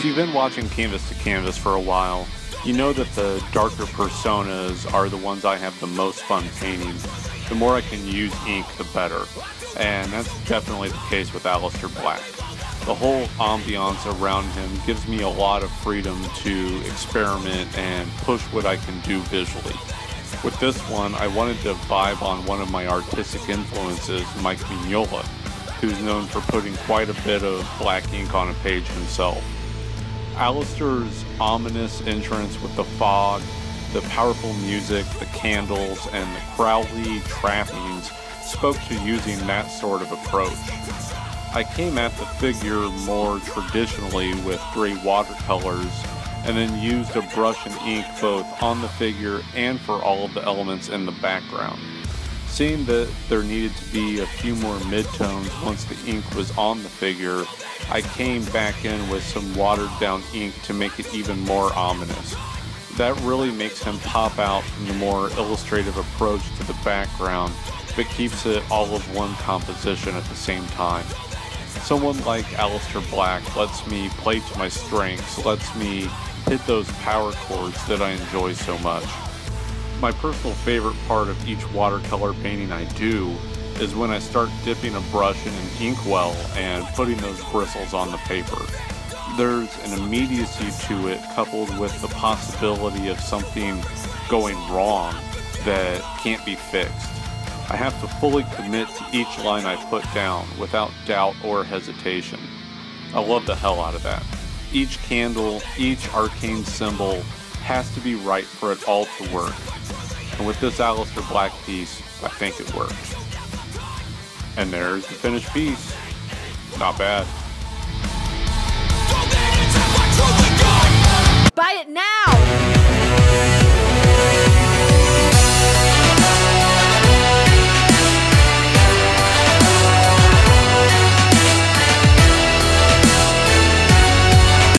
If you've been watching Canvas to Canvas for a while, you know that the darker personas are the ones I have the most fun painting. The more I can use ink, the better. And that's definitely the case with Aleister Black. The whole ambiance around him gives me a lot of freedom to experiment and push what I can do visually. With this one, I wanted to vibe on one of my artistic influences, Mike Mignola, who's known for putting quite a bit of black ink on a page himself. Aleister's ominous entrance with the fog, the powerful music, the candles, and the Crowley trappings spoke to using that sort of approach. I came at the figure more traditionally with three watercolors and then used a brush and ink both on the figure and for all of the elements in the background. Seeing that there needed to be a few more midtones once the ink was on the figure, I came back in with some watered down ink to make it even more ominous. That really makes him pop out from the more illustrative approach to the background, but keeps it all of one composition at the same time. Someone like Aleister Black lets me play to my strengths, lets me hit those power chords that I enjoy so much. My personal favorite part of each watercolor painting I do is when I start dipping a brush in an inkwell and putting those bristles on the paper. There's an immediacy to it coupled with the possibility of something going wrong that can't be fixed. I have to fully commit to each line I put down without doubt or hesitation. I love the hell out of that. Each candle, each arcane symbol has to be right for it all to work. And with this Aleister Black piece, I think it works. And there's the finished piece. Not bad. Buy it now!